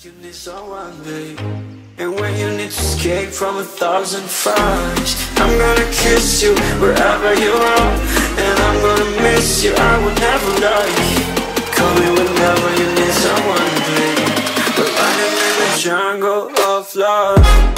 You need someone, babe. And when you need to escape from a thousand fires, I'm gonna kiss you wherever you are. And I'm gonna miss you, I will never lie. Call me whenever you need someone, babe. We're running in the jungle of love.